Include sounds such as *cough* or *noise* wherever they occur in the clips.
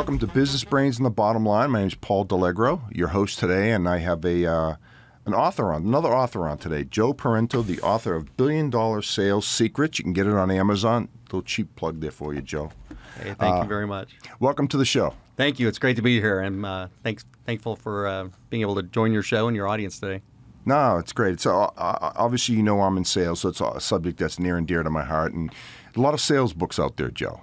Welcome to Business Brains and the Bottom Line. My name is Paul Delegro, your host today, and I have a uh, an author on, another author on today, Joe Paranteau, the author of Billion Dollar Sales Secrets. You can get it on Amazon. Little cheap plug there for you, Joe. Hey, thank uh, you very much. Welcome to the show. Thank you. It's great to be here. I'm uh, thanks, thankful for uh, being able to join your show and your audience today. No, it's great. So uh, obviously, you know I'm in sales, so it's a subject that's near and dear to my heart, and a lot of sales books out there, Joe.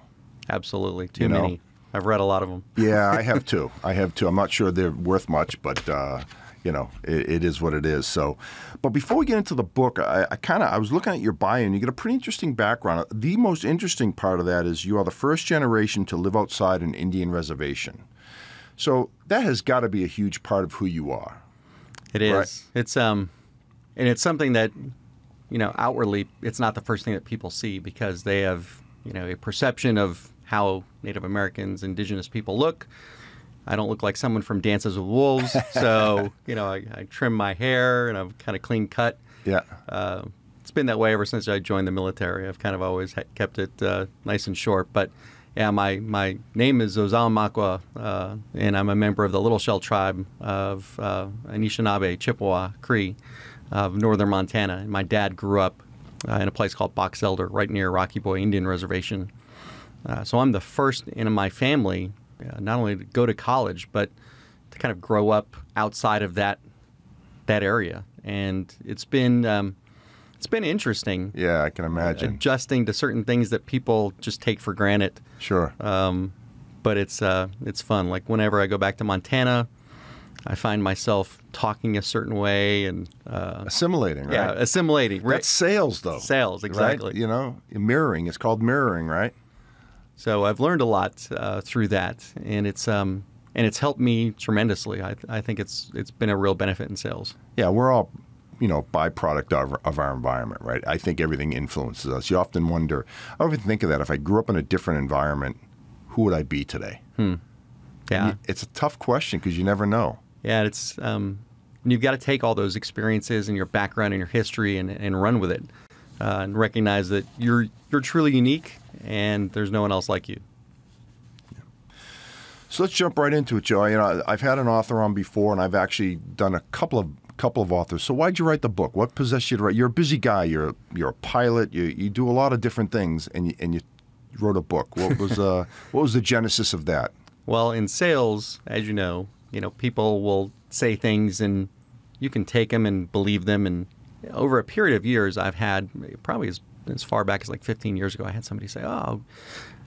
Absolutely, too you know? many. I've read a lot of them. *laughs* yeah, I have too. I have too. I'm not sure they're worth much, but uh, you know, it, it is what it is. So, but before we get into the book, I, I kind of I was looking at your bio, and you get a pretty interesting background. The most interesting part of that is you are the first generation to live outside an Indian reservation. So that has got to be a huge part of who you are. It is. Right? It's um, and it's something that, you know, outwardly, it's not the first thing that people see because they have, you know, a perception of how Native Americans, indigenous people look. I don't look like someone from Dances with Wolves, *laughs* so you know I, I trim my hair and I'm kind of clean cut. Yeah, uh, it's been that way ever since I joined the military. I've kind of always kept it uh, nice and short. But yeah, my my name is Ozawa uh, and I'm a member of the Little Shell tribe of uh, Anishinaabe, Chippewa, Cree of northern Montana. And my dad grew up uh, in a place called Box Elder, right near Rocky Boy Indian Reservation. Uh, so I'm the first in my family uh, not only to go to college, but to kind of grow up outside of that that area. And it's been um, it's been interesting. Yeah, I can imagine adjusting to certain things that people just take for granted. Sure. Um, but it's uh, it's fun. Like whenever I go back to Montana, I find myself talking a certain way and uh, assimilating. Right? Yeah, assimilating. That's sales, though. Sales, exactly. Right? You know, mirroring. It's called mirroring, right? So I've learned a lot uh, through that, and it's um, and it's helped me tremendously. I, I think it's it's been a real benefit in sales. Yeah, we're all you know byproduct of, of our environment, right? I think everything influences us. You often wonder. I often think of that. If I grew up in a different environment, who would I be today? Hmm. Yeah, it's a tough question because you never know. Yeah, it's um, you've got to take all those experiences and your background and your history and, and run with it, uh, and recognize that you're you're truly unique and there's no one else like you. So let's jump right into it, Joe. You know, I've had an author on before, and I've actually done a couple of couple of authors. So why'd you write the book? What possessed you to write? You're a busy guy. You're you're a pilot. You you do a lot of different things, and you, and you wrote a book. What was uh *laughs* what was the genesis of that? Well, in sales, as you know, you know people will say things, and you can take them and believe them. And over a period of years, I've had probably as as far back as like 15 years ago, I had somebody say, "Oh,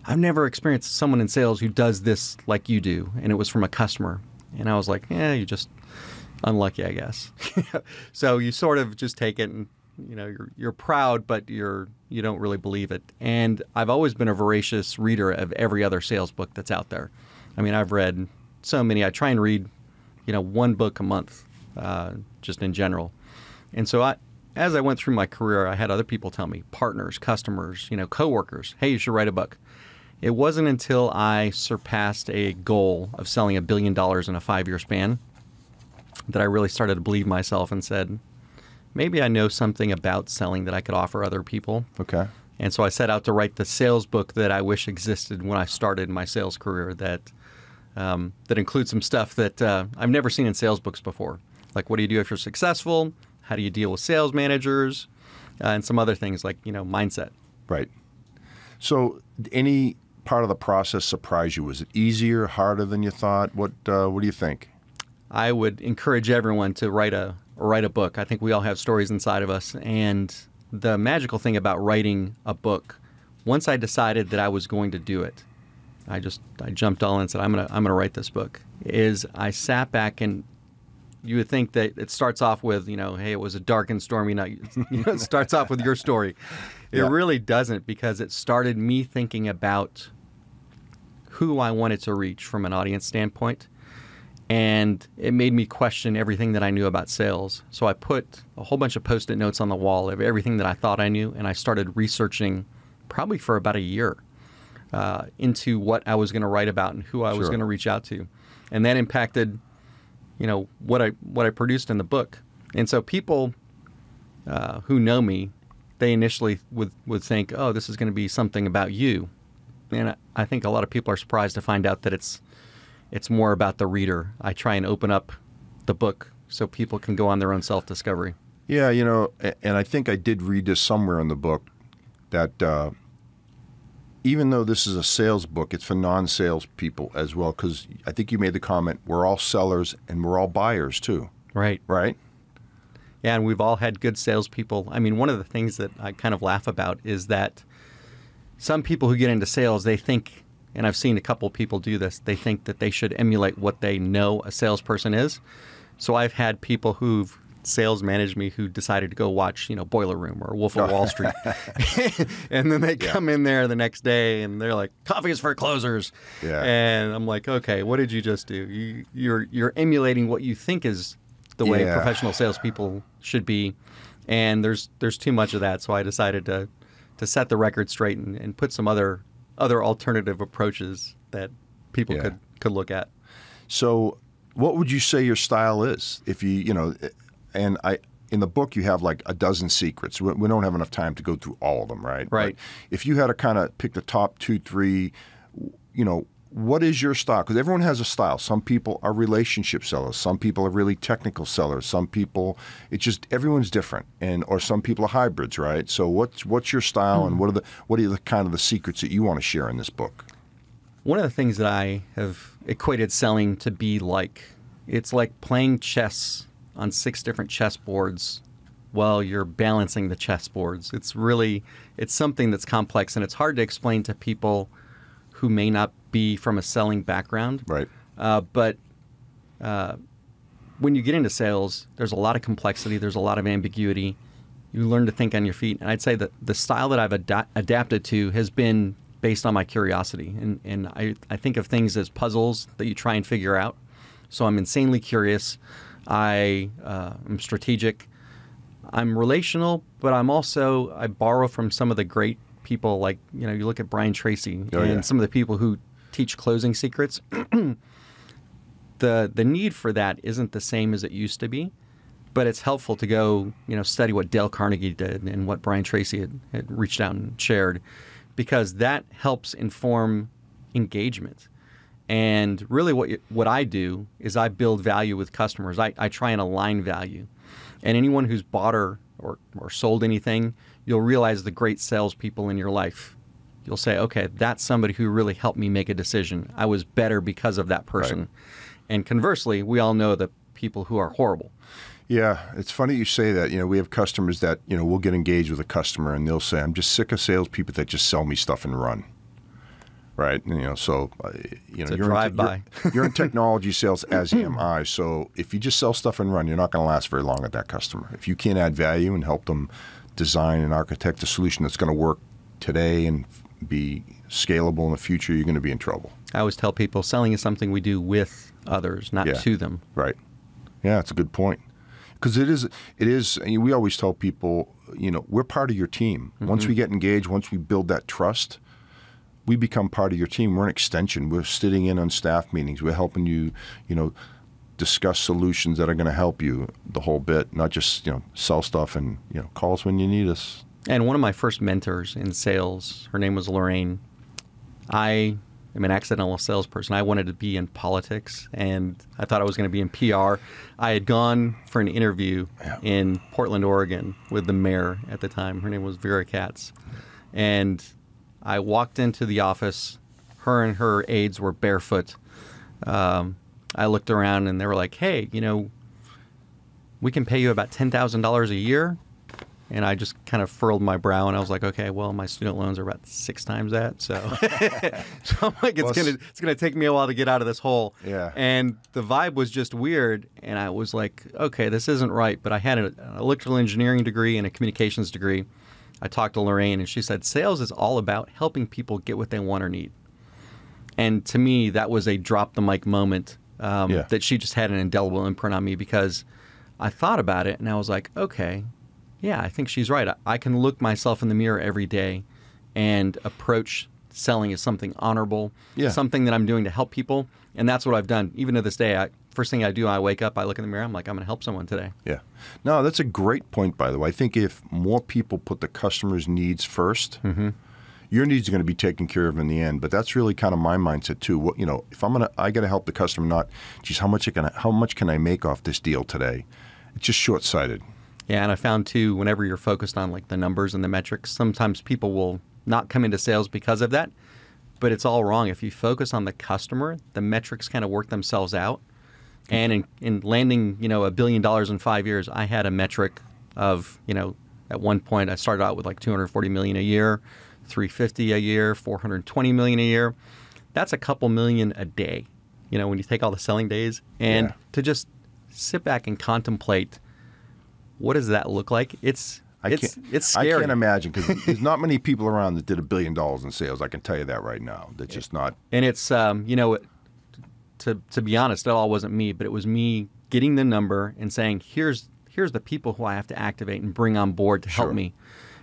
I've never experienced someone in sales who does this like you do," and it was from a customer, and I was like, "Yeah, you're just unlucky, I guess." *laughs* so you sort of just take it and you know you're you're proud, but you're you don't really believe it. And I've always been a voracious reader of every other sales book that's out there. I mean, I've read so many. I try and read, you know, one book a month, uh, just in general. And so I, as I went through my career, I had other people tell me, partners, customers, you know, coworkers, hey, you should write a book. It wasn't until I surpassed a goal of selling a billion dollars in a five year span that I really started to believe myself and said, maybe I know something about selling that I could offer other people. Okay. And so I set out to write the sales book that I wish existed when I started my sales career that um, that includes some stuff that uh, I've never seen in sales books before. Like, what do you do if you're successful? How do you deal with sales managers? Uh, and some other things like, you know, mindset. Right. So, any part of the process surprise you? Was it easier, harder than you thought? What uh, What do you think? I would encourage everyone to write a write a book. I think we all have stories inside of us, and the magical thing about writing a book, once I decided that I was going to do it, I just I jumped all in and said I'm gonna I'm gonna write this book. Is I sat back and you would think that it starts off with, you know, hey, it was a dark and stormy night. *laughs* You know, it starts off with your story. It yeah. really doesn't because it started me thinking about who I wanted to reach from an audience standpoint. And it made me question everything that I knew about sales. So I put a whole bunch of post it notes on the wall of everything that I thought I knew. And I started researching probably for about a year uh, into what I was going to write about and who I sure. was going to reach out to. And that impacted you know what I what I produced in the book. And so people uh, who know me, they initially would would think, oh, this is going to be something about you, and I think a lot of people are surprised to find out that it's it's more about the reader. I try and open up the book so people can go on their own self discovery. Yeah, you know, and I think I did read this somewhere in the book that uh, even though this is a sales book, it's for non-sales people as well. Because I think you made the comment, we're all sellers and we're all buyers too. Right. Right. Yeah, and we've all had good salespeople. I mean, one of the things that I kind of laugh about is that some people who get into sales, they think, and I've seen a couple people do this, they think that they should emulate what they know a salesperson is. So I've had people who've sales managed me who decided to go watch, you know, Boiler Room or Wolf of oh. Wall Street. *laughs* *laughs* and then they come in there the next day and they're like, coffee is for closers. Yeah. And I'm like, okay, what did you just do? You, you're, you're emulating what you think is the way Yeah. professional salespeople should be. And there's, there's too much of that. So I decided to, to set the record straight and, and put some other, other alternative approaches that people Yeah. could, could look at. So, what would you say your style is? If you, you know, and I in the book you have like a dozen secrets. We, we don't have enough time to go through all of them, right? Right. But if you had to kind of pick the top two, three, you know, what is your style? Because everyone has a style. Some people are relationship sellers. Some people are really technical sellers. Some people, it's just everyone's different, and or some people are hybrids, right? So, what's what's your style, and hmm. what are the what are the kind of the secrets that you want to share in this book? One of the things that I have equated selling to be like, it's like playing chess on six different chess boards while you're balancing the chess boards. It's really, it's something that's complex and it's hard to explain to people who may not be from a selling background. Right. Uh, but uh, when you get into sales, there's a lot of complexity. There's a lot of ambiguity. You learn to think on your feet. And I'd say that the style that I've ada- adapted to has been based on my curiosity. And, and I, I think of things as puzzles that you try and figure out. So I'm insanely curious. I uh, am strategic. I'm relational, but I'm also I borrow from some of the great people. Like you know, you look at Brian Tracy Oh, and yeah. some of the people who teach closing secrets. *clears throat* the the need for that isn't the same as it used to be, but it's helpful to go you know study what Dale Carnegie did and what Brian Tracy had, had reached out and shared, because that helps inform engagement. And really, what what I do is I build value with customers. I, I try and align value, and anyone who's bought or, or or sold anything, you'll realize the great salespeople in your life. You'll say, okay, that's somebody who really helped me make a decision. I was better because of that person. And conversely, we all know the people who are horrible. Yeah, it's funny you say that. You know, we have customers that you know we'll get engaged with a customer and they'll say, "I'm just sick of salespeople that just sell me stuff and run." Right, you know, so uh, you know, a you're, drive-by. you're, *laughs* you're in technology sales, as *clears throat* am I. So if you just sell stuff and run, you're not going to last very long at that customer. If you can't add value and help them design and architect a solution that's going to work today and be scalable in the future, you're going to be in trouble. I always tell people selling is something we do with others, not Yeah. to them. Right. Yeah, that's a good point. Because it is, it is. We always tell people, you know, we're part of your team. Once we get engaged, once we build that trust, we become part of your team. We're an extension. We're sitting in on staff meetings. We're helping you, you know, discuss solutions that are going to help you the whole bit, not just you know sell stuff and you know call us when you need us. And one of my first mentors in sales, her name was Lorraine. I am an accidental salesperson. I wanted to be in politics, and I thought I was going to be in PR. I had gone for an interview Yeah. in Portland, Oregon, with the mayor at the time. Her name was Vera Katz, and I walked into the office. Her and her aides were barefoot. Um, I looked around, and they were like, "Hey, you know, we can pay you about ten thousand dollars a year." And I just kind of furled my brow, and I was like, "Okay, well, my student loans are about six times that, so, *laughs* so I'm like, it's Well, gonna it's gonna take me a while to get out of this hole." Yeah. And the vibe was just weird, and I was like, "Okay, this isn't right." But I had an electrical engineering degree and a communications degree. I talked to Lorraine, and she said, "Sales is all about helping people get what they want or need." And to me, that was a drop the mic moment um, Yeah. that she just had an indelible imprint on me because I thought about it and I was like, okay, yeah, I think she's right. I, I can look myself in the mirror every day and approach selling as something honorable, Yeah. something that I'm doing to help people. And that's what I've done. Even to this day, I, first thing I do, I wake up, I look in the mirror, I'm like, I'm going to help someone today. Yeah. No, that's a great point, by the way. I think if more people put the customer's needs 1st mm-hmm. your needs are going to be taken care of in the end. But that's really kind of my mindset too. What you know, if I'm gonna, I got to help the customer. Not, geez, how much can I, how much can I make off this deal today? It's just short sighted. Yeah, and I found too, whenever you're focused on like the numbers and the metrics, sometimes people will not come into sales because of that. But it's all wrong. If you focus on the customer, the metrics kind of work themselves out. And in, in landing, you know, a billion dollars in five years, I had a metric of, you know, at one point I started out with like 240 million a year, 350 a year, 420 million a year. That's a couple million a day. You know, when you take all the selling days and Yeah. to just sit back and contemplate what does that look like? It's I it's can't, it's I can't imagine because *laughs* there's not many people around that did a billion dollars in sales. I can tell you that right now. That's just not. and it's um, you know to to be honest it all wasn't me but it was me getting the number and saying here's here's the people who i have to activate and bring on board to help Sure. me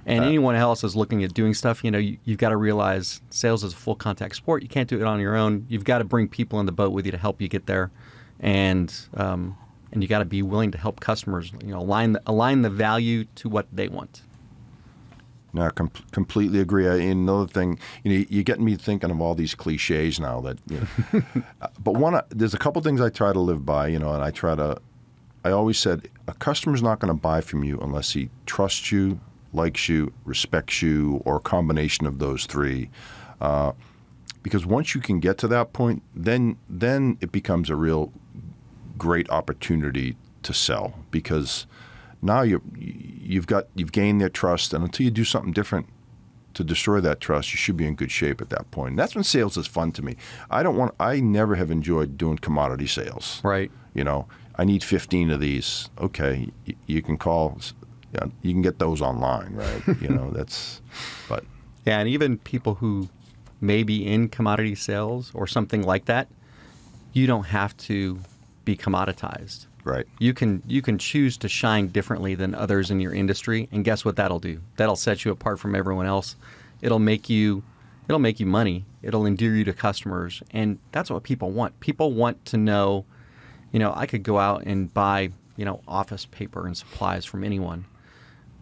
and anyone else is looking at doing stuff you know you, you've got to realize sales is a full contact sport you can't do it on your own you've got to bring people in the boat with you to help you get there and um, and you got to be willing to help customers you know align the, align the value to what they want No, com- completely agree. I, and another thing, you know, you're getting me thinking of all these cliches now. That, you know, *laughs* Uh, but one, uh, there's a couple things I try to live by. You know, and I try to. I always said a customer's not going to buy from you unless he trusts you, likes you, respects you, or a combination of those three. Uh, because once you can get to that point, then then it becomes a real great opportunity to sell because now you you've got you've gained their trust, and until you do something different to destroy that trust, you should be in good shape at that point. And that's when sales is fun to me. I don't want. I never have enjoyed doing commodity sales. right You know, I need 15 of these. Okay, y- you can call. You, you can get those online, right? *laughs* you know, that's. But Yeah, and even people who may be in commodity sales or something like that, you don't have to be commoditized. right. You can you can choose to shine differently than others in your industry, and guess what that'll do? That'll set you apart from everyone else. It'll make you it'll make you money. It'll endear you to customers, and that's what people want. People want to know, you know, I could go out and buy, you know, office paper and supplies from anyone.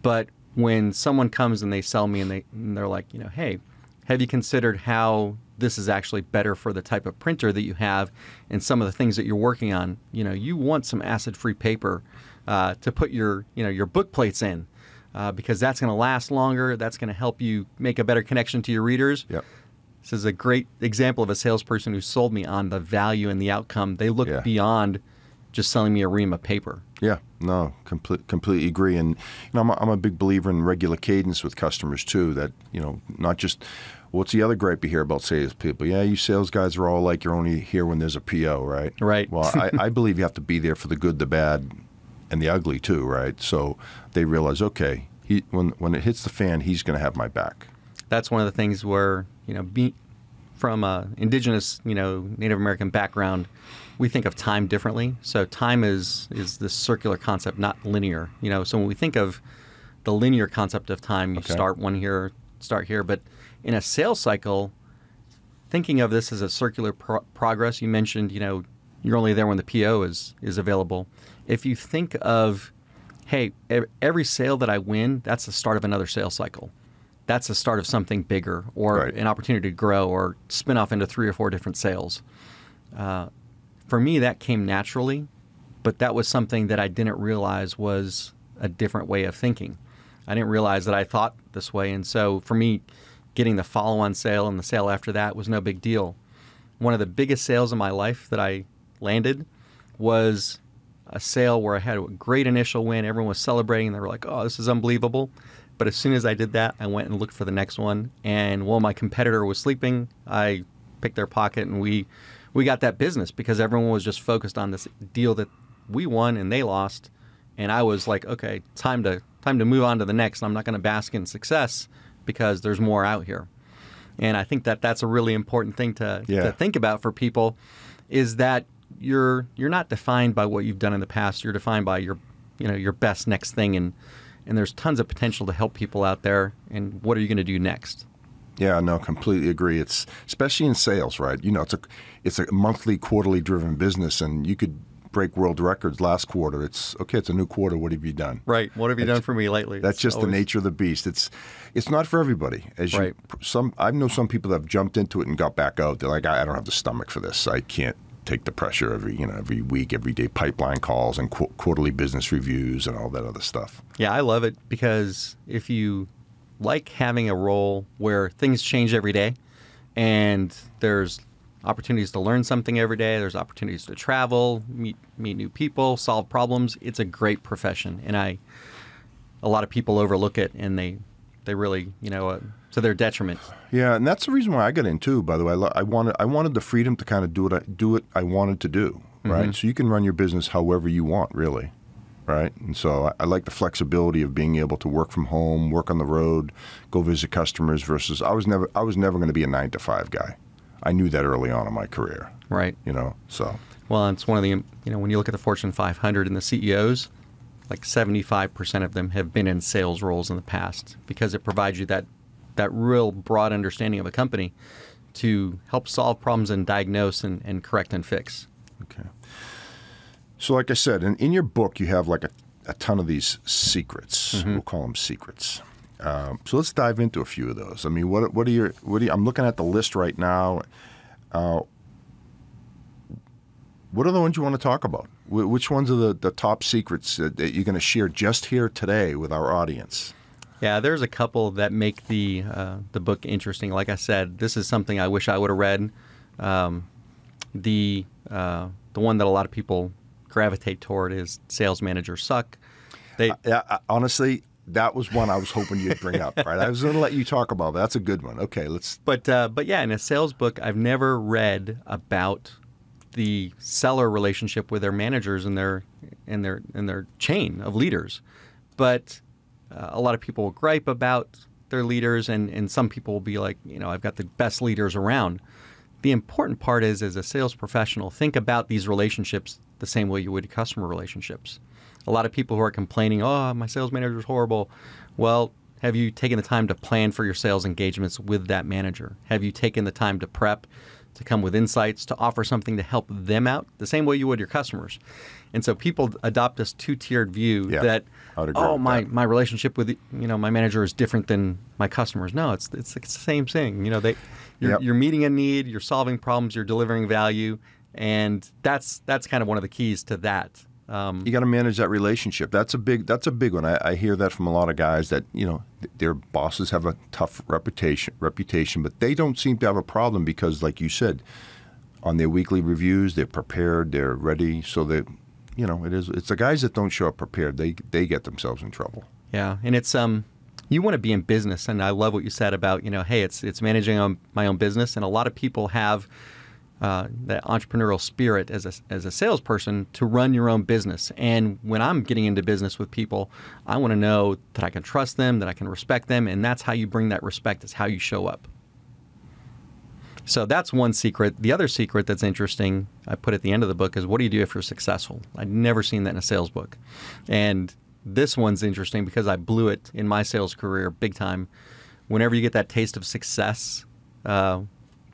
But when someone comes and they sell me and they and they're like, you know, hey, have you considered how this is actually better for the type of printer that you have and some of the things that you're working on? You know, you want some acid-free paper uh, to put your you know your book plates in uh, because that's going to last longer. That's going to help you make a better connection to your readers. Yep. This is a great example of a salesperson who sold me on the value and the outcome. They look Yeah. beyond just selling me a ream of paper. Yeah, no, complete, completely agree. And you know, I'm a, I'm a big believer in regular cadence with customers too. That you know, not just what's the other gripe you hear about salespeople? Yeah, you sales guys are all like you're only here when there's a PO, right? Right. Well, I, I believe you have to be there for the good, the bad, and the ugly too, right? So they realize, okay, he when when it hits the fan, he's going to have my back. that's one of the things where you know be, from a indigenous you know native american background we think of time differently so time is is this circular concept not linear you know so when we think of the linear concept of time you Okay. start one here start here but in a sales cycle thinking of this as a circular pro- progress you mentioned you know you're only there when the po is is available if you think of hey every sale that i win that's the start of another sales cycle that's the start of something bigger or Right. an opportunity to grow or spin off into three or four different sales. Uh, for me, that came naturally, but that was something that I didn't realize was a different way of thinking. I didn't realize that I thought this way. And so for me, getting the follow on sale and the sale after that was no big deal. One of the biggest sales in my life that I landed was a sale where I had a great initial win. Everyone was celebrating. They were like, oh, this is unbelievable. But as soon as I did that, I went and looked for the next one. And while my competitor was sleeping, I picked their pocket and we we got that business because everyone was just focused on this deal that we won and they lost. And I was like, okay, time to time to move on to the next. I'm not going to bask in success because there's more out here. And I think that that's a really important thing to, Yeah. to think about for people is that you're you're not defined by what you've done in the past. You're defined by your you know your best next thing and and there's tons of potential to help people out there. And what are you going to do next? Yeah, no, completely agree. It's especially in sales, right? You know, it's a it's a monthly, quarterly driven business, and you could break world records last quarter. It's okay. It's a new quarter. What have you done? Right. What have you That's- done for me lately? That's It's just the nature of the beast. It's it's not for everybody. As you, Right. some I know some people that have jumped into it and got back out. They're like, I, I don't have the stomach for this. I can't take the pressure every you know every week, every day pipeline calls and qu- quarterly business reviews and all that other stuff. Yeah, I love it because if you like having a role where things change every day and there's opportunities to learn something every day, there's opportunities to travel, meet meet new people, solve problems, it's a great profession and I a lot of people overlook it and they they really, you know, uh, to their detriment. Yeah, and that's the reason why I got in too. By the way, I, I wanted I wanted the freedom to kind of do what I do what I wanted to do. Right, so you can run your business however you want, really. Right, and so I, I like the flexibility of being able to work from home, work on the road, go visit customers. Versus I was never I was never going to be a nine to five guy. I knew that early on in my career. Right. You know, so Well, it's one of the, you know, when you look at the Fortune 500 and the CEOs, like 75% of them have been in sales roles in the past because it provides you that, that real broad understanding of a company to help solve problems and diagnose and, and correct and fix. Okay. So, like I said, in, in your book, you have like a, a ton of these secrets. Mm-hmm. We'll call them secrets. Um, so let's dive into a few of those. I mean, what what are your what are you, I'm looking at the list right now. Uh, what are the ones you want to talk about? Wh- Which ones are the, the top secrets that, that you're going to share just here today with our audience? Yeah, there's a couple that make the uh, the book interesting. Like I said, this is something I wish I would have read. Um, the uh, the one that a lot of people gravitate toward is sales managers suck. They Yeah, I- honestly, that was one I was hoping you'd bring up. Right, I was going to let you talk about. That. That's a good one. Okay, let's. But uh, but yeah, in a sales book, I've never read about the seller relationship with their managers and their and their and their chain of leaders. But uh, a lot of people will gripe about their leaders, and and some people will be like, you know, I've got the best leaders around. The important part is, as a sales professional, think about these relationships the same way you would customer relationships. A lot of people who are complaining, oh, my sales manager is horrible. Well, have you taken the time to plan for your sales engagements with that manager? Have you taken the time to prep, to come with insights, to offer something to help them out the same way you would your customers? And so people adopt this two-tiered view Yeah, that, I would oh, agree oh, my, that. my relationship with you know my manager is different than my customers. No, it's it's, it's the same thing. You know, they you're, Yep. you're meeting a need, you're solving problems, you're delivering value, and that's that's kind of one of the keys to that. Um, you got to manage that relationship. That's a big. That's a big one. I, I hear that from a lot of guys that you know th- their bosses have a tough reputation, reputation, but they don't seem to have a problem because, like you said, on their weekly reviews, they're prepared, they're ready. So that you know, it is. It's the guys that don't show up prepared. They they get themselves in trouble. Yeah, and it's um, you want to be in business, and I love what you said about you know, hey, it's it's managing my own business, and a lot of people have uh, that entrepreneurial spirit as a as a salesperson to run your own business. And when I'm getting into business with people, I want to know that I can trust them, that I can respect them, and that's how you bring that respect. Is how you show up. So that's one secret. The other secret that's interesting, I put at the end of the book, is what do you do if you're successful? I'd never seen that in a sales book. And this one's interesting because I blew it in my sales career big time. Whenever you get that taste of success, uh,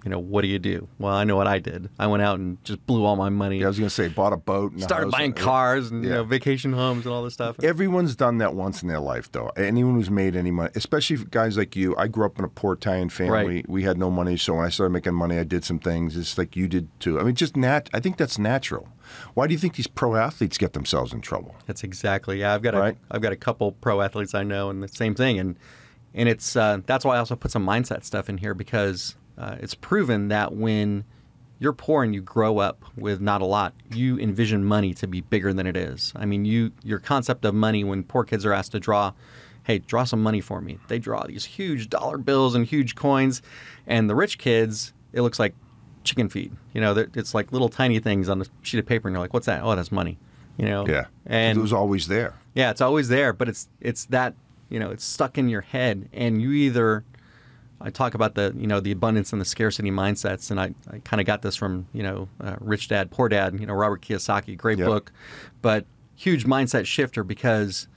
you know, what do you do? Well, I know what I did. I went out and just blew all my money. Yeah, I was going to say, bought a boat, and started buying and- cars and you know vacation homes and all this stuff. Everyone's done that once in their life, though. Anyone who's made any money, especially guys like you. I grew up in a poor Italian family. Right. We had no money, so when I started making money, I did some things. It's like you did too. I mean, just nat. I think that's natural. Why do you think these pro athletes get themselves in trouble? That's exactly. Yeah, I've got a Right. have got a couple pro athletes I know, and the same thing. And and it's uh, that's why I also put some mindset stuff in here because uh, it's proven that when you're poor and you grow up with not a lot, you envision money to be bigger than it is. I mean, you your concept of money when poor kids are asked to draw, hey, draw some money for me. They draw these huge dollar bills and huge coins, and the rich kids, it looks like chicken feed. You know, it's like little tiny things on a sheet of paper, and you're like, what's that? Oh, that's money. You know. Yeah, And it was always there. yeah, it's always there, but it's it's that you know it's stuck in your head, and you either. I talk about the you know the abundance and the scarcity mindsets, and I, I kind of got this from you know uh, Rich Dad Poor Dad, you know Robert Kiyosaki, great Yep. book, but huge mindset shifter because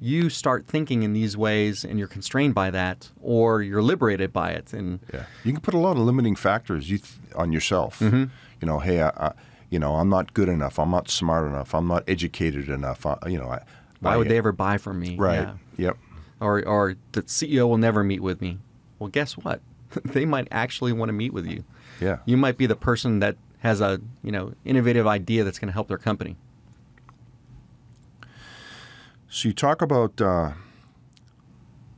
you start thinking in these ways and you're constrained by that, or you're liberated by it, and Yeah, you can put a lot of limiting factors you th- on yourself. Mm-hmm. You know, hey, I, I, You know, I'm not good enough. I'm not smart enough. I'm not educated enough. I, you know, I, Why would they ever buy from me? Right. Yeah. Yep. Or, or the CEO will never meet with me. Well, guess what? *laughs* they might actually want to meet with you. Yeah. You might be the person that has a you know innovative idea that's going to help their company. So you talk about uh,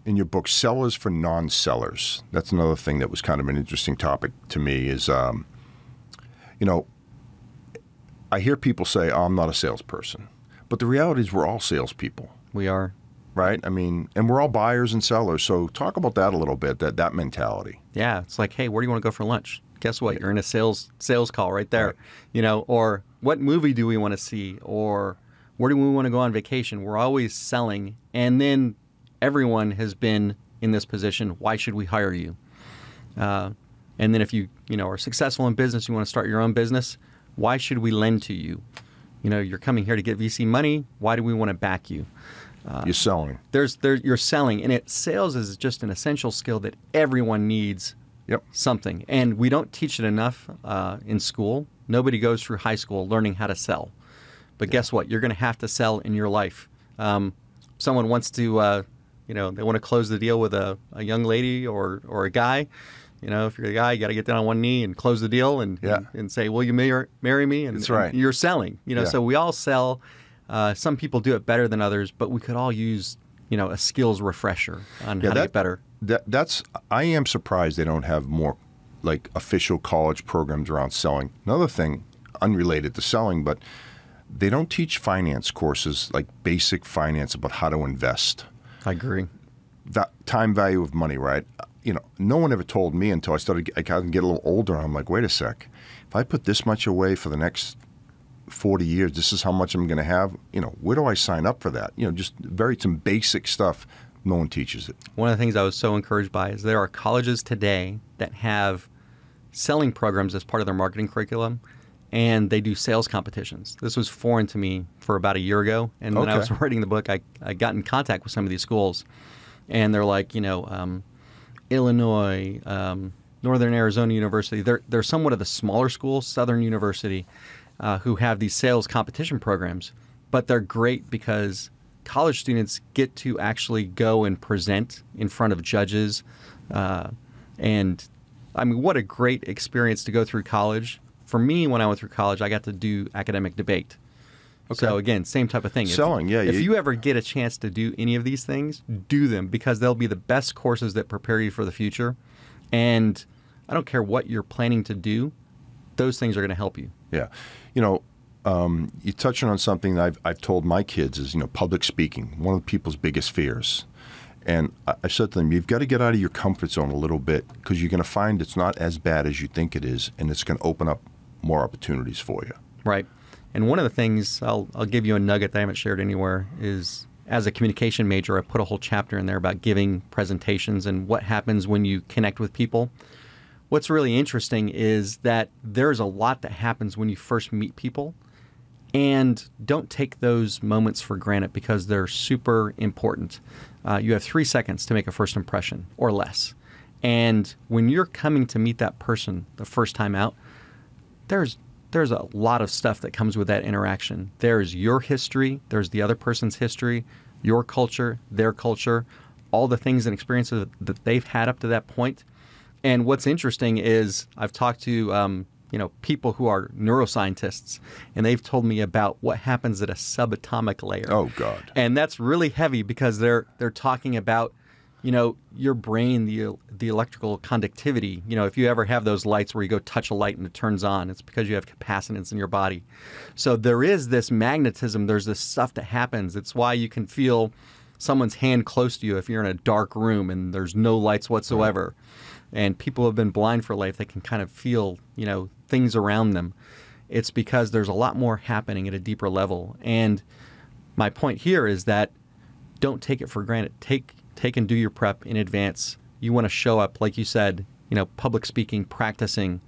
in your book sellers for non-sellers. That's another thing that was kind of an interesting topic to me. Is um, you know, I hear people say, oh, "I'm not a salesperson," but the reality is we're all salespeople, We are. Right? I mean, and we're all buyers and sellers. So talk about that a little bit. That that mentality. Yeah, it's like, hey, where do you want to go for lunch? Guess what? You're in a sales sales call right there. Right. You know, or what movie do we want to see? Or where do we want to go on vacation? We're always selling, and then everyone has been in this position. Why should we hire you? Uh, and then if you you know are successful in business, you want to start your own business. Why should we lend to you? You know, you're coming here to get VC money. Why do we want to back you? You're selling. There's there you're selling, and it sales is just an essential skill that everyone needs Yep. something. And we don't teach it enough uh, in school. Nobody goes through high school learning how to sell. But guess what? You're going to have to sell in your life. Um, someone wants to, uh, you know, they want to close the deal with a, a young lady or, or a guy. You know, if you're a guy, you got to get down on one knee and close the deal and, Yeah. and, and say, Will you marry, marry me? And, That's right. and you're selling. You know, Yeah. so we all sell. Uh, some people do it better than others, but we could all use, you know, a skills refresher on how to get better. That that's I am surprised they don't have more like official college programs around selling. Another thing unrelated to selling, but they don't teach finance courses like basic finance about how to invest. I agree. That time value of money, right? You know, no one ever told me until I started I got to get a little older. I'm like, wait a sec. If I put this much away for the next 40 years, this is how much I'm going to have. You know, where do I sign up for that? You know, just very some basic stuff. No one teaches it. One of the things I was so encouraged by is there are colleges today that have selling programs as part of their marketing curriculum and they do sales competitions. This was foreign to me for about a year ago. And when I was *laughs* writing the book, I, I got in contact with some of these schools and they're like, you know, um, Illinois, um, Northern Arizona University. They're, they're somewhat of the smaller schools, Southern University, uh, who have these sales competition programs. But they're great because college students get to actually go and present in front of judges. Uh, and I mean, what a great experience to go through college. For me, when I went through college, I got to do academic debate. Okay. So again, same type of thing. If- Selling, yeah, If you- you ever get a chance to do any of these things, do them because they'll be the best courses that prepare you for the future. And I don't care what you're planning to do; those things are going to help you. Yeah, you know, um, you're touching on something that I've, I've told my kids is you know public speaking, one of people's biggest fears, and I, I said to them, you've got to get out of your comfort zone a little bit because you're going to find it's not as bad as you think it is, and it's going to open up more opportunities for you. Right. And one of the things I'll, I'll give you a nugget that I haven't shared anywhere is as a communication major, I put a whole chapter in there about giving presentations and what happens when you connect with people. What's really interesting is that there's a lot that happens when you first meet people. And don't take those moments for granted because they're super important. Uh, you have three seconds to make a first impression or less. And when you're coming to meet that person the first time out, there's there's a lot of stuff that comes with that interaction. There's your history, there's the other person's history, your culture, their culture, all the things and experiences that they've had up to that point. And what's interesting is I've talked to um, you know people who are neuroscientists, and they've told me about what happens at a subatomic layer. Oh, God. And that's really heavy because they're they're talking about you know your brain the the electrical conductivity. You know if you ever have those lights where you go touch a light and it turns on it's because you have capacitance in your body. So there is this magnetism. There's this stuff that happens. It's why you can feel someone's hand close to you if you're in a dark room and there's no lights whatsoever and people have been blind for life they can kind of feel you know things around them it's because there's a lot more happening at a deeper level and my point here is that don't take it for granted. Take take and do your prep in advance. You want to show up, like you said, you know, public speaking, practicing.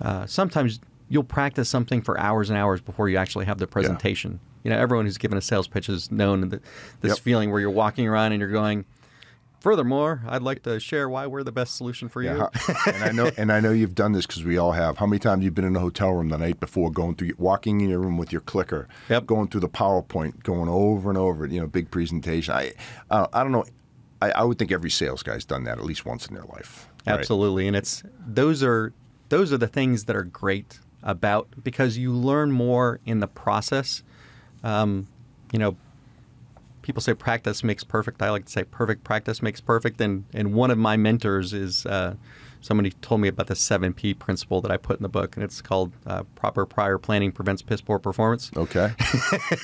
Uh, sometimes you'll practice something for hours and hours before you actually have the presentation. You know, everyone who's given a sales pitch has known that this Yep. feeling where you're walking around and you're going, Furthermore, I'd like to share why we're the best solution for you. Yeah, how- and I know, *laughs* and I know you've done this because we all have. How many times you've been in a hotel room the night before, going through, walking in your room with your clicker, Yep. going through the PowerPoint, going over and over, you know, big presentation. I, uh, I don't know. I, I would think every sales guy's done that at least once in their life. right? Absolutely, and it's those are those are the things that are great about because you learn more in the process. Um, you know, people say practice makes perfect. I like to say perfect practice makes perfect. And and one of my mentors is uh, somebody told me about the seven P principle that I put in the book, and it's called uh, proper prior planning prevents piss poor performance. Okay. *laughs*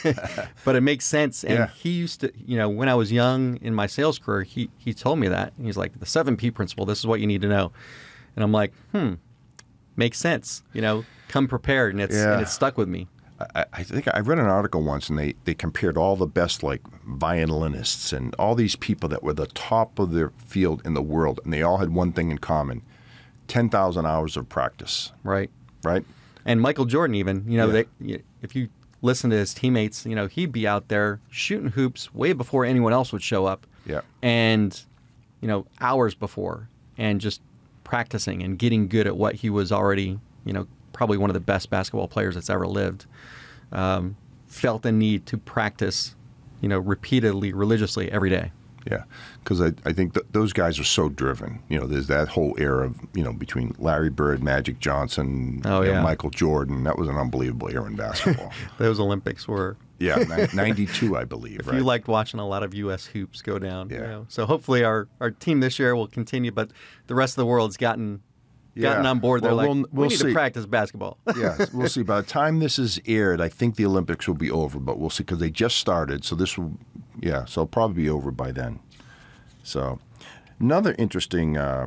*laughs* But it makes sense. And Yeah. he used to, you know, when I was young in my sales career, he he told me that. He's like the seven P principle. This is what you need to know. And I'm like, hmm, makes sense. You know, come prepared, and it's Yeah. and it's stuck with me. I, I think I read an article once, and they, they compared all the best like violinists and all these people that were the top of their field in the world, and they all had one thing in common: ten thousand hours of practice. Right. Right? And Michael Jordan, even, you know, Yeah. they, if you listen to his teammates, you know, he'd be out there shooting hoops way before anyone else would show up. Yeah. And, you know, hours before and just practicing and getting good at what he was already, you know, probably one of the best basketball players that's ever lived. Um, felt the need to practice, you know, repeatedly, religiously every day. Yeah, because I, I think th- those guys are so driven. You know, there's that whole era of you know between Larry Bird, Magic Johnson, Oh, you yeah. Michael Jordan. That was an unbelievable era in basketball. *laughs* Those Olympics were yeah, '92, *laughs* I believe. if right? you liked watching a lot of U.S. hoops go down. you Yeah. know. So hopefully our, our team this year will continue, but the rest of the world's gotten gotten on board. They're Well, like, we'll- we we'll need see." to practice basketball. *laughs* yeah, we'll see. By the time this is aired, I think the Olympics will be over, but we'll see because they just started. So this will, yeah, so it'll probably be over by then. So, another interesting uh,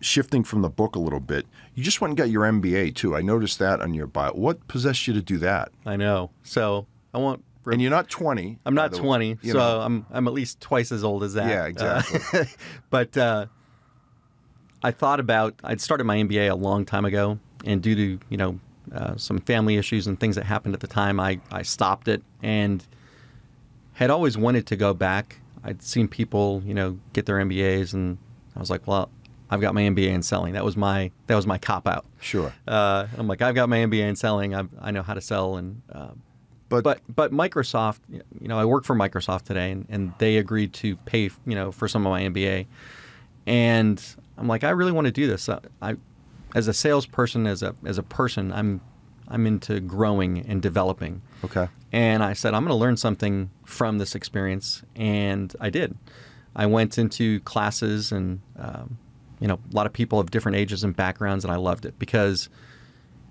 shifting from the book a little bit. You just went and got your MBA too. I noticed that on your bio. What possessed you to do that? I know. So I want. And you're not 20. I'm not the way, 20, so know. I'm I'm at least twice as old as that. Yeah, Uh, exactly. *laughs* but uh, I thought about I'd started my MBA a long time ago, and due to you know uh, some family issues and things that happened at the time, I I stopped it and had always wanted to go back. I'd seen people you know get their MBAs, and I was like, well, I've got my MBA in selling. That was my that was my cop out. Sure. Uh, I'm like, I've got my MBA in selling. I I know how to sell, and uh, But, but but Microsoft, you know, I work for Microsoft today, and, and they agreed to pay, you know, for some of my MBA, and I'm like, I really want to do this. I, I as a salesperson, as a as a person, I'm I'm into growing and developing. okay. And I said, I'm going to learn something from this experience. And I did. I went into classes, and, um, you know, a lot of people of different ages and backgrounds, and I loved it because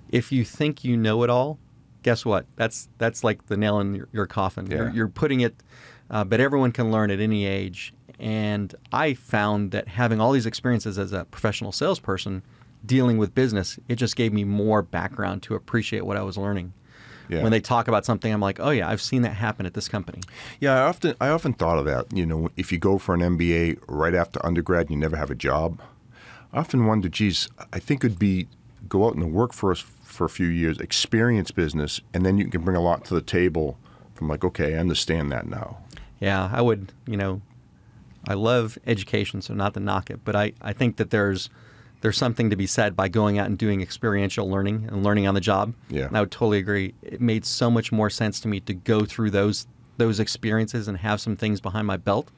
if you think you know it all, guess what? That's that's like the nail in your, your coffin. You're, Yeah. you're putting it, uh, but everyone can learn at any age. And I found that having all these experiences as a professional salesperson, dealing with business, it just gave me more background to appreciate what I was learning Yeah. when they talk about something, I'm like, oh yeah, I've seen that happen at this company. Yeah, I often I often thought of that. You know, if you go for an MBA right after undergrad and you never have a job, I often wonder, geez, I think it'd be go out in the workforce for a few years, experience business, and then you can bring a lot to the table. From like, okay, I understand that now. Yeah, I would, you know, I love education, so not to knock it, but I, I think that there's there's something to be said by going out and doing experiential learning and learning on the job. Yeah. And I would totally agree. It made so much more sense to me to go through those those experiences and have some things behind my belt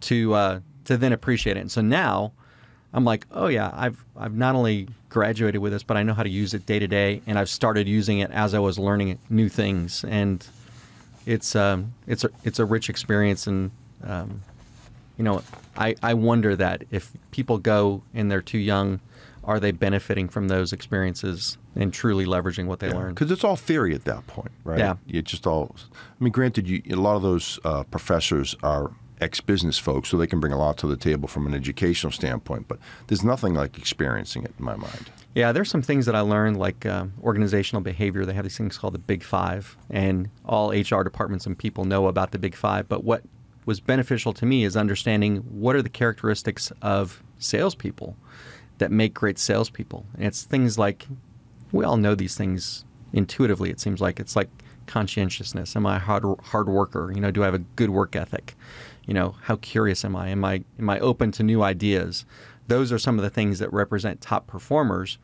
to uh, to then appreciate it. And so now I'm like, oh yeah, I've I've not only graduated with this, but I know how to use it day to day, and I've started using it as I was learning new things, and it's um, it's a it's a rich experience, and um, you know, I I wonder that if people go and they're too young, are they benefiting from those experiences and truly leveraging what they learn? Because it's all theory at that point, right? Yeah. You just all. I mean, granted, you, a lot of those uh, professors are ex-business folks, so they can bring a lot to the table from an educational standpoint. But there's nothing like experiencing it in my mind. Yeah, there's some things that I learned, like um, organizational behavior. They have these things called the Big Five, and all HR departments and people know about the Big Five. But what was beneficial to me is understanding what are the characteristics of salespeople that make great salespeople. And it's things like we all know these things intuitively. It seems like it's like conscientiousness. Am I a hard hard worker? You know, do I have a good work ethic? You know, how curious am I? Am I am I open to new ideas? Those are some of the things that represent top performers.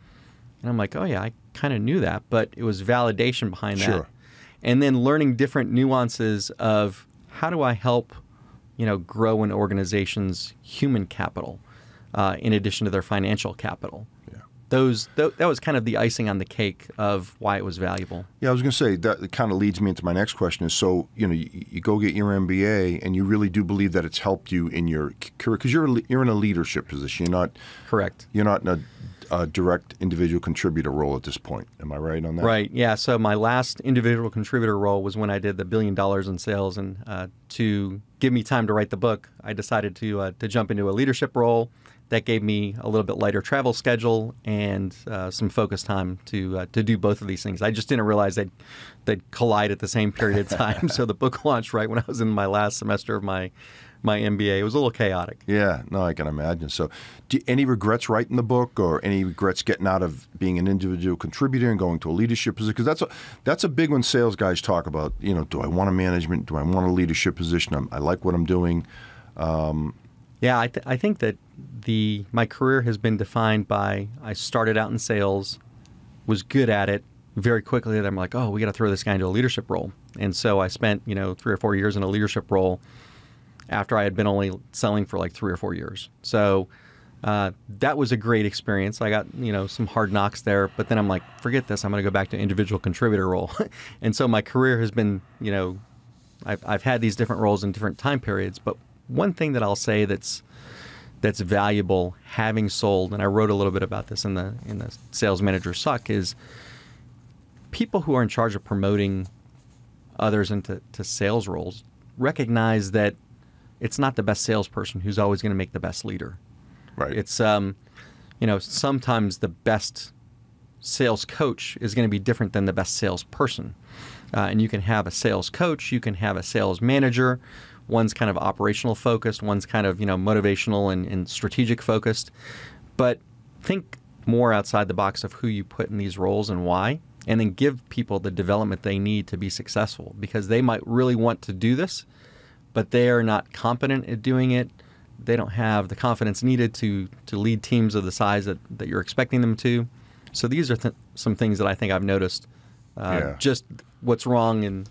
And I'm like, oh yeah, I kind of knew that, but it was validation behind Sure. that. And then learning different nuances of how do I help, you know, grow an organization's human capital uh, in addition to their financial capital. Yeah. Those th- that was kind of the icing on the cake of why it was valuable. Yeah, I was going to say that kind of leads me into my next question. Is so you know you, you go get your MBA and you really do believe that it's helped you in your career because you're a, you're in a leadership position. You're not Correct. you're not in a, a direct individual contributor role at this point. Am I right on that? Right. Yeah. So my last individual contributor role was when I did the billion dollars in sales, and uh, to give me time to write the book, I decided to uh, to jump into a leadership role. That gave me a little bit lighter travel schedule and uh, some focus time to uh, to do both of these things. I just didn't realize they'd they'd collide at the same period of time. *laughs* so the book launched right when I was in my last semester of my my MBA. It was a little chaotic. Yeah, no, I can imagine. So, do any regrets writing the book, or any regrets getting out of being an individual contributor and going to a leadership position? Because that's a that's a big one. Sales guys talk about. You know, do I want a management? Do I want a leadership position? I'm, I like what I'm doing. Um, yeah, I, th- I think that the my career has been defined by I started out in sales, was good at it very quickly. Then I'm like, oh, we got to throw this guy into a leadership role, and so I spent you know three or four years in a leadership role after I had been only selling for like three or four years. So uh, that was a great experience. I got you know some hard knocks there, but then I'm like, forget this. I'm going to go back to individual contributor role, *laughs* and so my career has been you know I've, I've had these different roles in different time periods, but one thing that I'll say that's that's valuable having sold, and I wrote a little bit about this in the in the sales manager suck is people who are in charge of promoting others into to sales roles recognize that it's not the best salesperson who's always going to make the best leader. Right. It's um, you know, sometimes the best sales coach is going to be different than the best salesperson. Uh, and you can have a sales coach, you can have a sales manager. One's kind of operational focused, one's kind of you know motivational and, and strategic focused. But think more outside the box of who you put in these roles and why, and then give people the development they need to be successful because they might really want to do this, but they are not competent at doing it. They don't have the confidence needed to to lead teams of the size that, that you're expecting them to. So these are th- some things that I think I've noticed. Uh, Yeah. Just what's wrong in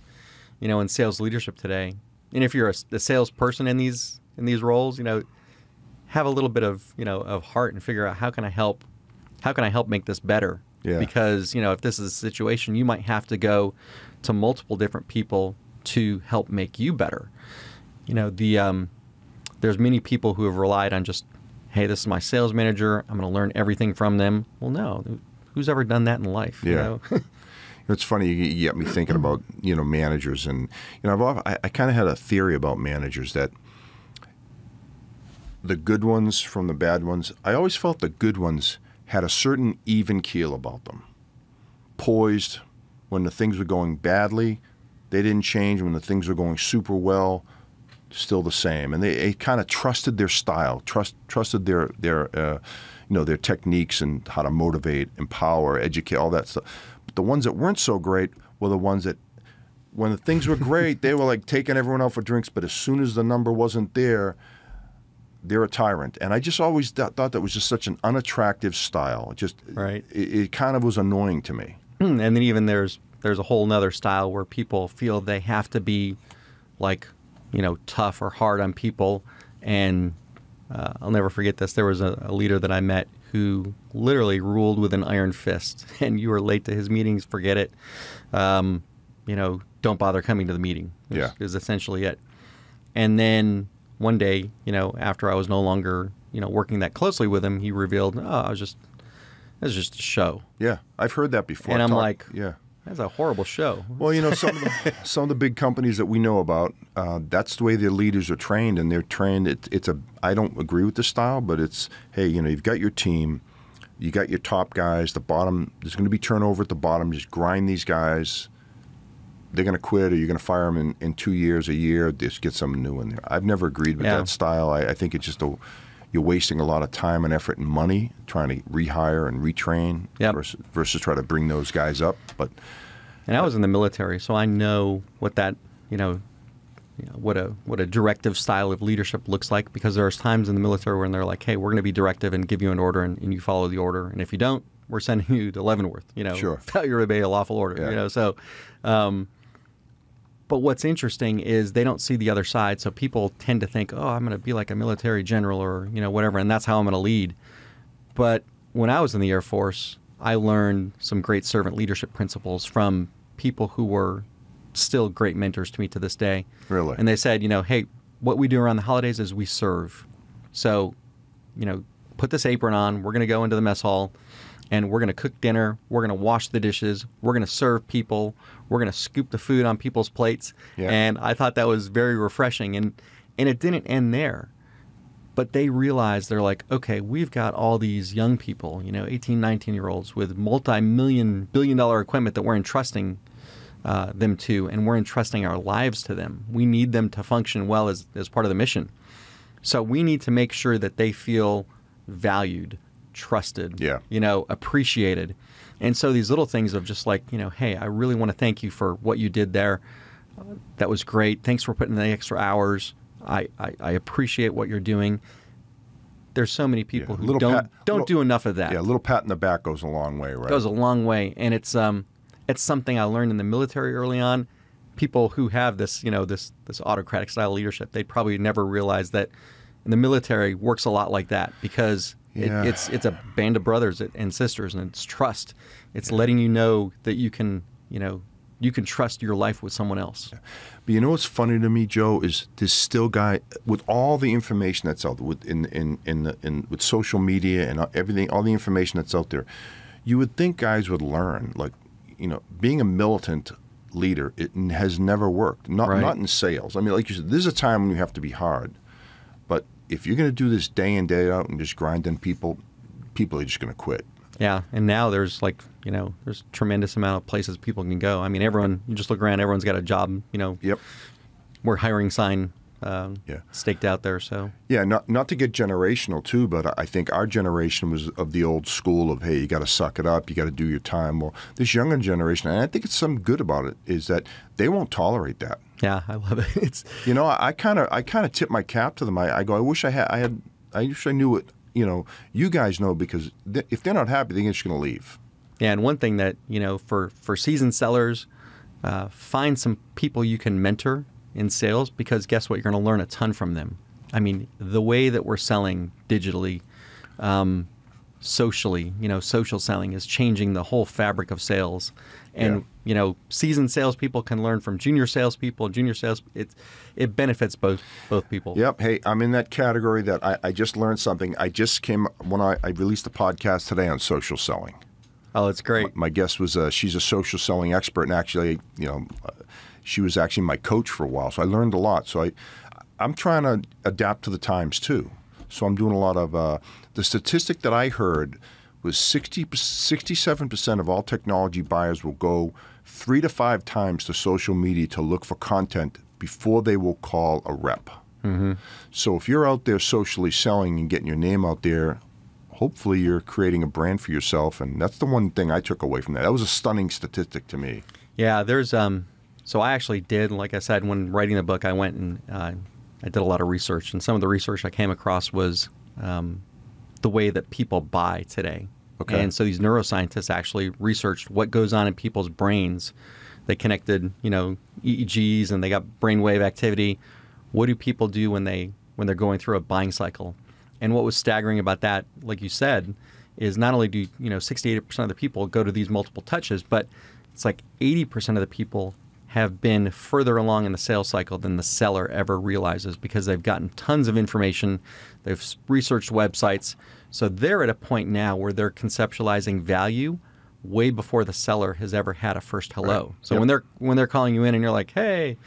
you know in sales leadership today. And if you're a, a salesperson in these in these roles, you know, have a little bit of you know of heart and figure out how can I help, how can I help make this better? Yeah. Because you know if this is a situation, you might have to go to multiple different people to help make you better. You know the um, there's many people who have relied on just, hey, this is my sales manager. I'm going to learn everything from them. Well, no, who's ever done that in life? you Yeah. *laughs* know? It's funny you, you get me thinking about you know managers, and you know I've, al- I, I kind of had a theory about managers that the good ones from the bad ones. I always felt the good ones had a certain even keel about them, poised when the things were going badly. They didn't change when the things were going super well. Still the same, and they, they kind of trusted their style, trust trusted their their uh, you know their techniques and how to motivate, empower, educate, all that stuff. But the ones that weren't so great were the ones that, when the things were great, they were like taking everyone out for drinks. But as soon as the number wasn't there, they're a tyrant. And I just always th- thought that was just such an unattractive style. It just Right. It, it kind of was annoying to me. *clears throat* and then even there's there's a whole nother style where people feel they have to be like you know tough or hard on people and uh, i'll never forget this there was a, a leader that i met who literally ruled with an iron fist *laughs* and you were late to his meetings forget it um, you know don't bother coming to the meeting is, Yeah. is essentially it and then one day you know after i was no longer you know working that closely with him he revealed oh i was just it was just a show Yeah, I've heard that before. And I'm Talk- like- yeah. That's a horrible show Well, you know, some of the, *laughs* some of the big companies that we know about, uh, that's the way their leaders are trained, and they're trained. It, it's a. I don't agree with the style, but it's hey, you know, you've got your team, you got your top guys. The bottom, there's going to be turnover at the bottom. Just grind these guys. They're going to quit, or you're going to fire them in, in two years, a year. Just get someone new in there. I've never agreed with Yeah. that style. I, I think it's just a, you're wasting a lot of time and effort and money trying to rehire and retrain Yep. versus, versus try to bring those guys up. But And I was in the military, so I know what that you know, you know, what a what a directive style of leadership looks like. Because there's times in the military when they're like, "Hey, we're going to be directive and give you an order, and, and you follow the order, and if you don't, we're sending you to Leavenworth." You know, Sure. failure to obey a lawful order. Yeah. You know, so. Um, but what's interesting is they don't see the other side, so people tend to think, "Oh, I'm going to be like a military general, or you know, whatever," and that's how I'm going to lead. But when I was in the Air Force, I learned some great servant leadership principles from people who were still great mentors to me to this day. Really? And they said, you know, hey, what we do around the holidays is we serve. So, you know, put this apron on. We're going to go into the mess hall and we're going to cook dinner. We're going to wash the dishes. We're going to serve people. We're going to scoop the food on people's plates. Yeah. And I thought that was very refreshing. And, and it didn't end there but they realized they're like, okay, we've got all these young people, you know, 18, 19 year olds with multi million, billion dollar equipment that we're entrusting uh, them to, and we're entrusting our lives to them. We need them to function well as, as part of the mission. So we need to make sure that they feel valued, trusted, Yeah. you know, appreciated. And so these little things of just like, you know, hey, I really want to thank you for what you did there. Uh, that was great. Thanks for putting in the extra hours. I, I, I appreciate what you're doing. There's so many people Yeah, who don't pat- don't little- do enough of that yeah, a little pat in the back goes a long way, right? goes a long way and it's um it's something i learned in the military early on people who have this you know this this autocratic style leadership they probably never realize that in the military works a lot like that because Yeah. it, it's it's a band of brothers and sisters and it's trust it's letting you know that you can you know you can trust your life with someone else But you know what's funny to me, Joe, is this still guy with all the information that's out there, with in in in, the, in with social media and everything, all the information that's out there. You would think guys would learn, like you know, being a militant leader, it has never worked. Not Right. not in sales. I mean, like you said, there's a time when you have to be hard, if you're going to do this day in day out and just grind grinding people, people are just going to quit. Yeah, and now there's like you know there's tremendous amount of places people can go. I mean, everyone you just look around, everyone's got a job. You know, Yep. we're hiring sign um, Yeah. staked out there. So Yeah, not not to get generational too, but I think our generation was of the old school of hey, you got to suck it up, you got to do your time. Well, this younger generation, and I think it's some good about it, is that they won't tolerate that. Yeah, I love it. *laughs* It's You know, I kind of I kind of tip my cap to them. I, I go, I wish I had I had I wish I knew what you know you guys know because th- if they're not happy, they're just going to leave. yeah, and one thing that you know for for seasoned sellers, uh, find some people you can mentor in sales because guess what, you're going to learn a ton from them. I mean, the way that we're selling digitally. Um, socially, you know, social selling is changing the whole fabric of sales. And Yeah. you know, seasoned salespeople can learn from junior salespeople. Junior sales, it it benefits both both people. Yep. Hey, I'm in that category that I, I just learned something. I just came when I, I released a podcast today on social selling. Oh, it's great. my guest was uh, she's a social selling expert, and actually, you know, uh, she was actually my coach for a while. So I learned a lot. So I, I'm trying to adapt to the times too. So I'm doing a lot of uh, the statistic that I heard was 60, 67 percent of all technology buyers will go three to five times to social media to look for content before they will call a rep. So if you're out there socially selling and getting your name out there, hopefully you're creating a brand for yourself, and that's the one thing I took away from that. That was a stunning statistic to me. Yeah, there's um. So I actually did, like I said, when writing the book, I went and uh, I did a lot of research, and some of the research I came across was um, the way that people buy today. Okay. And so these neuroscientists actually researched what goes on in people's brains. They connected, you know, EEGs, and they got brainwave activity. What do people do when they when they're going through a buying cycle? And what was staggering about that, like you said, is not only do you know 68% of the people go to these multiple touches, but it's like 80% of the people have been further along in the sales cycle than the seller ever realizes because they've gotten tons of information, they've researched websites, so they're at a point now where they're conceptualizing value way before the seller has ever had a first hello. Right. So Yep. when they're when they're calling you in and you're like, "Hey,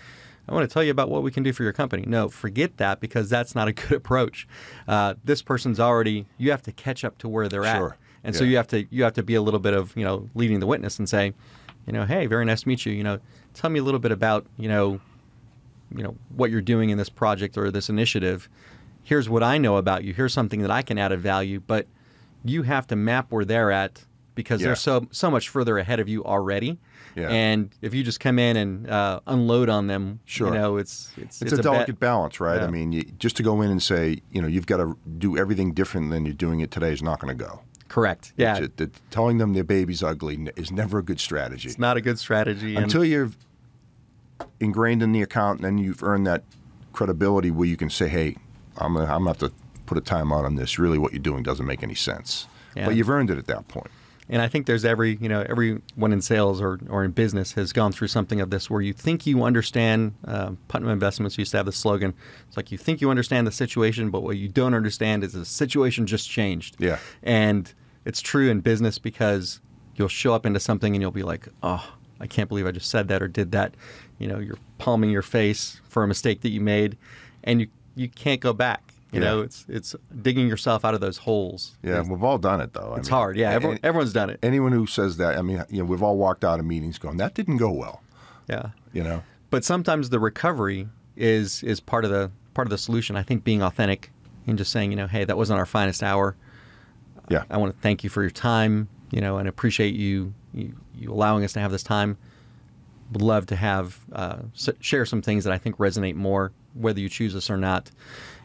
I want to tell you about what we can do for your company." No, forget that because that's not a *laughs* good approach. Uh, this person's already you have to catch up to where they're Sure. at, and so you have to you have to be a little bit of you know leading the witness and say, you know, hey, very nice to meet you. You know, tell me a little bit about you know, you know what you're doing in this project or this initiative. Here's what I know about you. Here's something that I can add a value, but you have to map where they're at because Yeah. they're so so much further ahead of you already. Yeah. And if you just come in and uh, unload on them, Sure. you know, it's it's, It's, a, bet. delicate balance, right? I mean, you, just to go in and say, you know, you've got to do everything different than you're doing it today is not going to go. Correct. Yeah. It's- telling them their baby's ugly is never a good strategy. it's not a good strategy. Until you're ingrained in the account, and then you've earned that credibility where you can say, "Hey, I'm gonna, I'm gonna have to put a timeout on this. Really, what you're doing doesn't make any sense." Yeah. But you've earned it at that point. And I think there's every, you know, everyone in sales or, or in business has gone through something of this where you think you understand. Uh, Putnam Investments used to have the slogan. It's like you think you understand the situation, but what you don't understand is the situation just changed. Yeah. And it's true in business because you'll show up into something and you'll be like, oh, I can't believe I just said that or did that. You know, you're palming your face for a mistake that you made, and you you can't go back. You Yeah. know, it's it's digging yourself out of those holes. Yeah, we've all done it though. I It's mean, hard. Yeah, everyone, everyone's done it. anyone who says that, I mean, you know, we've all walked out of meetings going, "That didn't go well," Yeah. you know. but sometimes the recovery is is part of the part of the solution. I think being authentic and just saying, you know, hey, that wasn't our finest hour. Yeah. I want to thank you for your time, you know, and appreciate you you, you allowing us to have this time. Would love to have uh, share some things that I think resonate more, whether you choose us or not,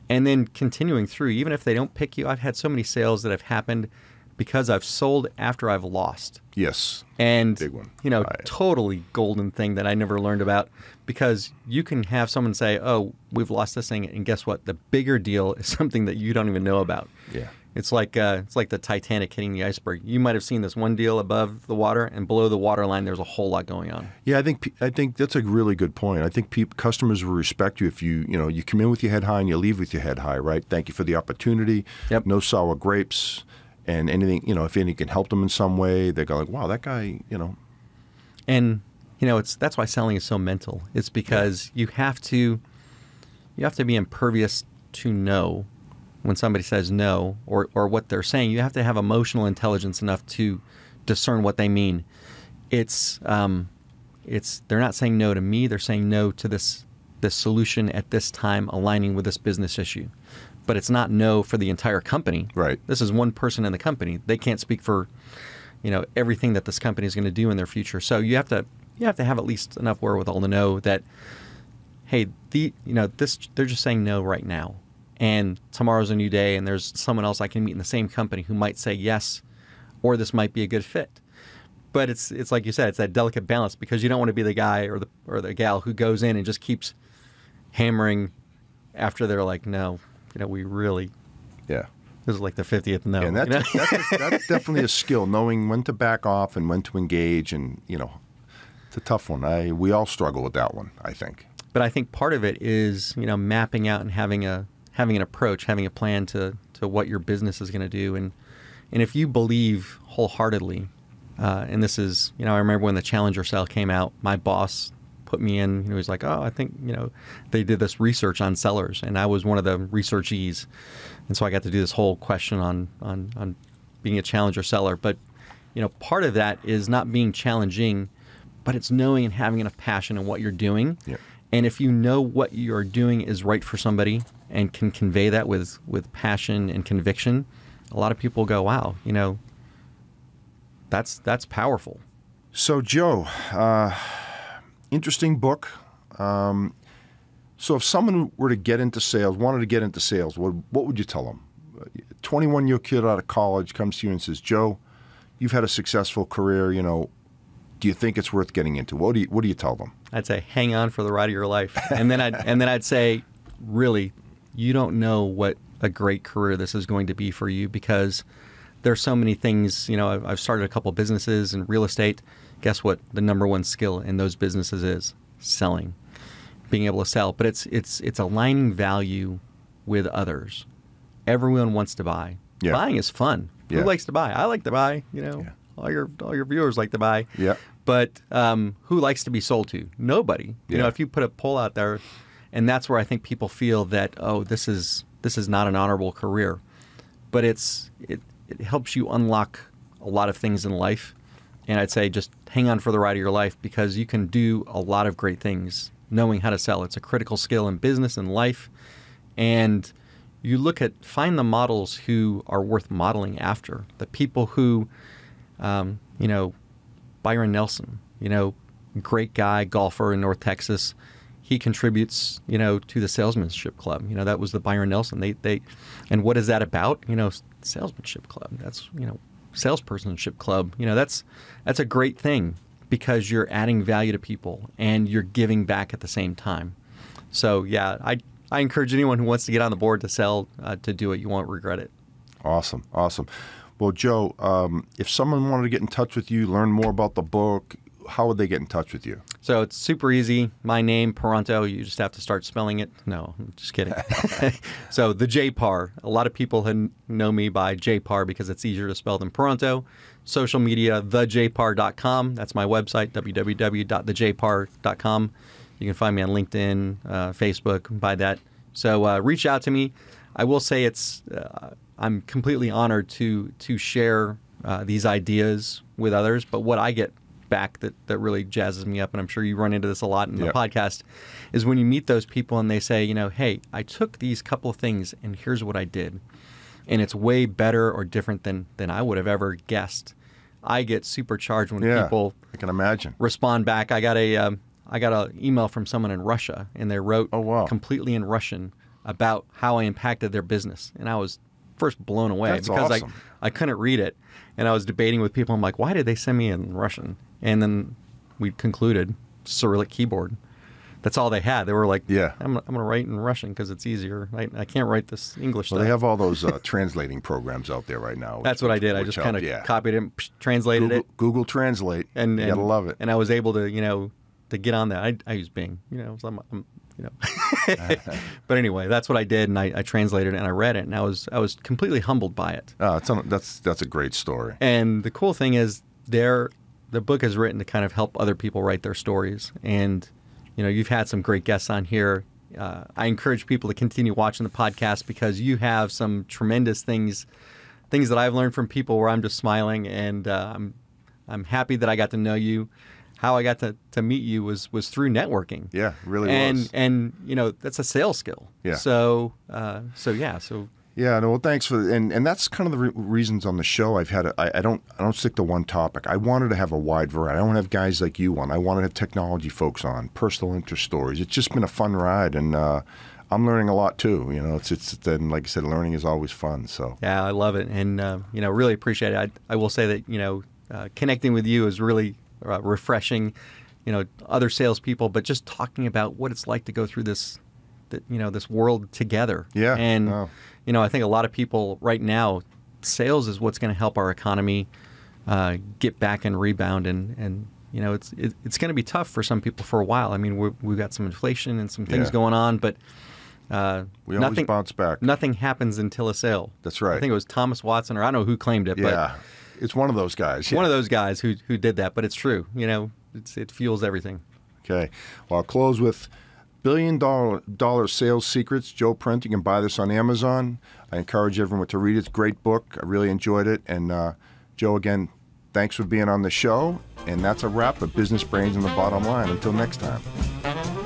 and then continuing through. Even if they don't pick you, I've had so many sales that have happened because I've sold after I've lost Yes. and Big one. you know I- totally golden thing that i never learned about because you can have someone say oh we've lost this thing and guess what the bigger deal is *laughs* something that you don't even know about Yeah. It's like uh, it's like the titanic hitting the iceberg you might have seen this one deal above the water and below the waterline there's a whole lot going on Yeah, I think I think that's a really good point. I think customers will respect you if you you know you come in with your head high and you leave with your head high, right? Thank you for the opportunity. Yep. No sour grapes, and anything you know if any can help them in some way, they go like, wow, that guy, you know, and you know it's that's why selling is so mental it's because you have to you have to be impervious to no when somebody says no or or what they're saying you have to have emotional intelligence enough to discern what they mean. It's um it's they're not saying no to me they're saying no to this this solution at this time aligning with this business issue. But it's not no for the entire company. Right. this is one person in the company. They can't speak for you know everything that this company is going to do in their future. So you have to you have to have at least enough wherewithal to know that hey, the you know this they're just saying no right now, and tomorrow's a new day, and there's someone else I can meet in the same company who might say yes, or this might be a good fit. But it's it's like you said, it's that delicate balance because you don't want to be the guy or the or the gal who goes in and just keeps hammering after they're like, no, you know, we really yeah. this is like the fiftieth no. and that's, you know? *laughs* that's, that's definitely a skill, knowing when to back off and when to engage, and you know, it's a tough one. I we all struggle with that one. I think. but I think part of it is you know mapping out and having a having an approach, having a plan to to what your business is going to do, and and if you believe wholeheartedly, uh, and this is you know I remember when the Challenger Sale came out, my boss put me in. He was like, oh, I think you know they did this research on sellers, and I was one of the researchees, and so I got to do this whole question on on on being a Challenger seller, but you know part of that is not being challenging but it's knowing and having enough passion in what you're doing. Yep. And if you know what you're doing is right for somebody and can convey that with with passion and conviction, a lot of people go, "Wow, you know, that's that's powerful." So, Joe, uh, interesting book. Um, so, if someone were to get into sales, wanted to get into sales, what, what would you tell them? 21 year old kid out of college comes to you and says, Joe, you've had a successful career. You know, do you think it's worth getting into? What do you, what do you tell them? I'd say hang on for the ride of your life. And then I'd and then I'd say, really, you don't know what a great career this is going to be for you because there's so many things. You know, I've, started a couple businesses in real estate. Guess what? The number one skill in those businesses is selling, being able to sell. But it's it's it's aligning value with others. Everyone wants to buy. Yeah. Buying is fun. Yeah. Who likes to buy? I like to buy. You know, Yeah. all your all your viewers like to buy. Yeah. But um, who likes to be sold to? Nobody. You know, if you put a poll out there, and that's where I think people feel that oh, this is this is not an honorable career, but it's it it helps you unlock a lot of things in life, and I'd say just hang on for the ride of your life because you can do a lot of great things knowing how to sell. It's a critical skill in business and life, and you look at find the models who are worth modeling after. The people who, um, you know, Byron Nelson, you know, great guy, golfer in North Texas. He contributes, you know, to the salesmanship club. You know, that was the Byron Nelson. They they, and what is that about? You know, salesmanship club. That's you know, salespersonship club. You know, that's that's a great thing because you're adding value to people and you're giving back at the same time. So yeah, I I encourage anyone who wants to get on the board to sell uh, to do it. You won't regret it. Awesome, awesome. Well, Joe, um, if someone wanted to get in touch with you, learn more about the book, how would they get in touch with you? So it's super easy. My name, Paranteau, you just have to start spelling it. No, I'm just kidding. *laughs* *laughs* so the JPAR, a lot of people know me by JPAR because it's easier to spell than Paranteau. Social media, thejpar.com. That's my website, www.thejpar.com. You can find me on LinkedIn, uh, Facebook, by that. So uh, reach out to me. I will say it's uh, I'm completely honored to to share uh, these ideas with others. But what I get back that that really jazzes me up, and I'm sure you run into this a lot in the yep. podcast, is when you meet those people and they say, you know, hey, I took these couple of things and here's what I did, and it's way better or different than than I would have ever guessed. I get supercharged when yeah, people I can imagine respond back. I got a um, I got an email from someone in Russia, and they wrote oh, wow. completely in Russian about how I impacted their business, and I was first blown away That's because awesome. I I couldn't read it, and I was debating with people. I'm like, why did they send me in Russian? And then we concluded Cyrillic keyboard. That's all they had. They were like, "Yeah, I'm, I'm going to write in Russian because it's easier. I, I can't write this English." Well, stuff. they have all those uh, translating programs out there right now. Which, That's what I did. I just kind of yeah. copied it, translated Google, it, Google Translate, and, you gotta love it. And I was able to, you know, to get on that. I, I use Bing, you know, so I'm, I'm you know. *laughs* *laughs* but anyway, that's what I did, and I, I, translated it and I read it, and I was I was completely humbled by it. Oh, that's that's a great story. And the cool thing is, there, the book is written to kind of help other people write their stories, and you know, you've had some great guests on here. Uh, I encourage people to continue watching the podcast because you have some tremendous things, things that I've learned from people where I'm just smiling, and uh, I'm I'm happy that I got to know you how I got to, to meet you was was through networking. Yeah, really and, was. And you know that's a sales skill. Yeah. So uh, so yeah so. Yeah, no, well, thanks for and and that's kind of the re- reasons on the show. I've had a, I, I don't I don't stick to one topic. I wanted to have a wide variety. I don't have guys like you on. I wanted to have technology folks on, personal interest stories. It's just been a fun ride, and uh, I'm learning a lot too. You know, it's it's and like I said, learning is always fun. So yeah, I love it, and uh, you know, really appreciate it. I, I will say that you know, uh, connecting with you is really uh, refreshing, you know, other salespeople, but just talking about what it's like to go through this, that you know, this world together. Yeah. And oh. You know, I think a lot of people right now, sales is what's going to help our economy uh, get back and rebound, and and you know, it's it, it's going to be tough for some people for a while. I mean, we have got some inflation and some things yeah. going on, but. Uh, we always nothing, bounce back. Nothing happens until a sale. That's right. I think it was Thomas Watson, or I don't know who claimed it. Yeah, it's one of those guys. Yeah. One of those guys who who did that, but it's true. You know, it fuels everything. Okay. Well, I'll close with billion dollar dollar sales secrets. Joe Paranteau. You can buy this on Amazon. I encourage everyone to read it. It's a great book. I really enjoyed it. And uh, Joe, again, thanks for being on the show. And that's a wrap of Business Brains and the Bottom Line. Until next time.